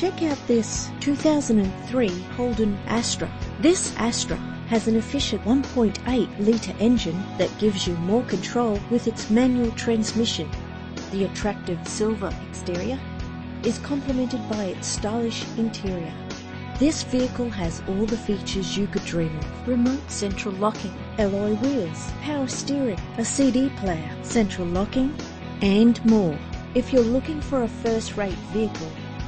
Check out this 2003 Holden Astra. This Astra has an efficient 1.8 litre engine that gives you more control with its manual transmission. The attractive silver exterior is complemented by its stylish interior. This vehicle has all the features you could dream of. Remote central locking, alloy wheels, power steering, a CD player, central locking, and more. If you're looking for a first-rate vehicle,